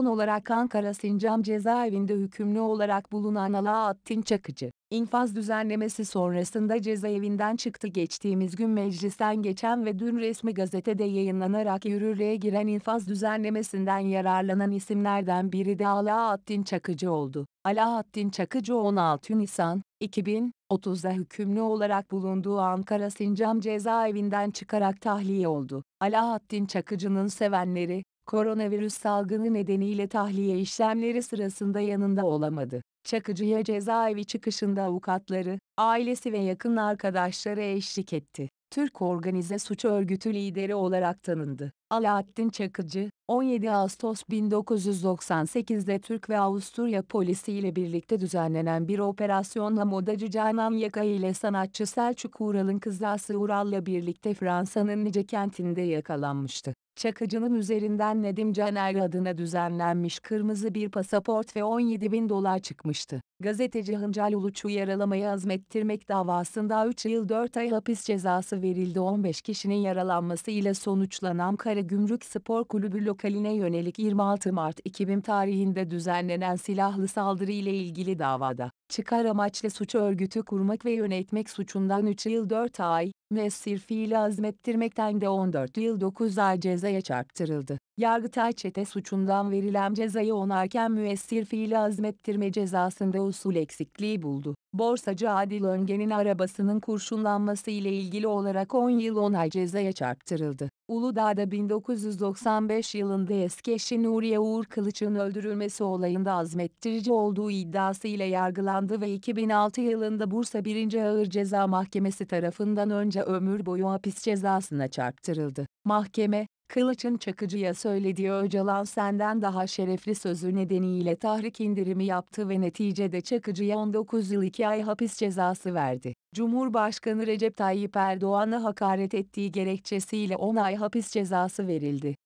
Son olarak Ankara Sincan cezaevinde hükümlü olarak bulunan Alaaddin Çakıcı, infaz düzenlemesi sonrasında cezaevinden çıktı geçtiğimiz gün meclisten geçen ve dün resmi gazetede yayınlanarak yürürlüğe giren infaz düzenlemesinden yararlanan isimlerden biri de Alaaddin Çakıcı oldu. Alaaddin Çakıcı 16 Nisan, 2030'da hükümlü olarak bulunduğu Ankara Sincan cezaevinden çıkarak tahliye oldu. Alaaddin Çakıcı'nın sevenleri, koronavirüs salgını nedeniyle tahliye işlemleri sırasında yanında olamadı. Çakıcı'ya cezaevi çıkışında avukatları, ailesi ve yakın arkadaşları eşlik etti. Türk Organize Suç Örgütü lideri olarak tanındı. Alaaddin Çakıcı, 17 Ağustos 1998'de Türk ve Avusturya polisi ile birlikte düzenlenen bir operasyonla modacı Canan Yaka ile sanatçı Selçuk Uğral'ın kızası Ural'la birlikte Fransa'nın Nice kentinde yakalanmıştı. Çakıcı'nın üzerinden Nedim Caner adına düzenlenmiş kırmızı bir pasaport ve 17 bin dolar çıkmıştı. Gazeteci Hıncal Uluç'u yaralamayı azmettirmek davasında 3 yıl 4 ay hapis cezası verildi. 15 kişinin yaralanması ile sonuçlanan Kara Gümrük Spor Kulübü lokaline yönelik 26 Mart 2000 tarihinde düzenlenen silahlı saldırı ile ilgili davada, çıkar amaçlı suç örgütü kurmak ve yönetmek suçundan 3 yıl 4 ay, müessir fiili azmettirmekten de 14 yıl 9 ay cezaya çarptırıldı. Yargıtay çete suçundan verilen cezayı onarken müessir fiili azmettirme cezasında usul eksikliği buldu. Borsacı Adil Öngen'in arabasının kurşunlanması ile ilgili olarak 10 yıl 10 ay cezaya çarptırıldı. Uludağ'da 1995 yılında eski eşi Nuriye Uğur Kılıç'ın öldürülmesi olayında azmettirici olduğu iddiasıyla yargılandı ve 2006 yılında Bursa 1. Ağır Ceza Mahkemesi tarafından önce ömür boyu hapis cezasına çarptırıldı. Mahkeme, Kılıç'ın Çakıcı'ya söylediği Öcalan senden daha şerefli sözü nedeniyle tahrik indirimi yaptı ve neticede Çakıcı'ya 19 yıl 2 ay hapis cezası verdi. Cumhurbaşkanı Recep Tayyip Erdoğan'a hakaret ettiği gerekçesiyle 10 ay hapis cezası verildi.